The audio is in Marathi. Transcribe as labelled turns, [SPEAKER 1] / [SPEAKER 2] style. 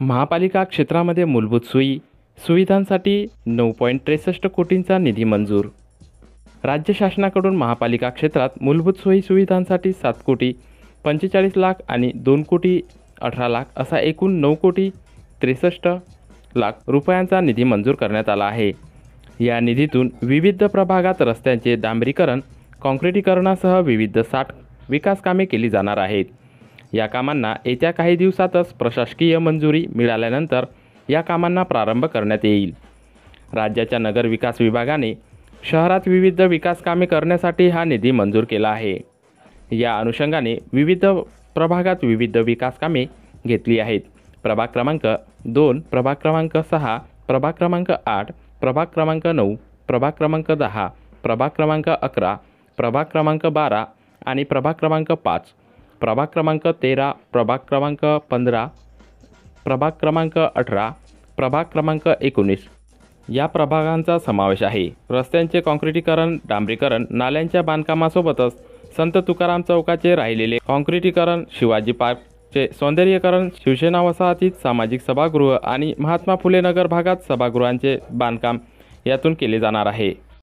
[SPEAKER 1] महापालिका क्षेत्रामध्ये मूलभूत सोयी सुविधांसाठी नऊ पॉईंट त्रेसष्ट कोटींचा निधी मंजूर. राज्य शासनाकडून महापालिका क्षेत्रात मूलभूत सोयी सुविधांसाठी सात कोटी पंचेचाळीस लाख आणि दोन कोटी अठरा लाख असा एकूण नऊ कोटी त्रेसष्ट लाख रुपयांचा निधी मंजूर करण्यात आला आहे. या निधीतून विविध प्रभागात रस्त्यांचे डांबरीकरण काँक्रिटीकरणासह विविध साठ विकास कामे केली जाणार आहेत. या कामांना येत्या काही दिवसातच प्रशासकीय मंजुरी मिळाल्यानंतर या कामांना प्रारंभ करण्यात येईल. राज्याच्या नगर विकास विभागाने शहरात विविध विकास कामे करण्यासाठी हा निधी मंजूर केला आहे. या अनुषंगाने विविध प्रभागात विविध विकास कामे घेतली आहेत. प्रभाग क्रमांक दोन प्रभाग क्रमांक सहा प्रभाग क्रमांक आठ प्रभाग क्रमांक नऊ प्रभाग क्रमांक दहा प्रभाग क्रमांक अकरा प्रभाग क्रमांक बारा आणि प्रभाग क्रमांक पाच प्रभाग क्रमांक तेरा प्रभाग क्रमांक पंधरा प्रभाग क्रमांक अठरा प्रभाग क्रमांक एकोणीस. या प्रभागांचा समावेश आहे. रस्त्यांचे काँक्रिटीकरण डांबरीकरण नाल्यांच्या बांधकामासोबतच संत तुकाराम चौकाचे राहिलेले काँक्रिटीकरण शिवाजी पार्कचे सौंदर्यीकरण शिवसेना वसाहतीत सामाजिक सभागृह आणि महात्मा फुले नगर भागात सभागृहांचे बांधकाम यातून केले जाणार आहे.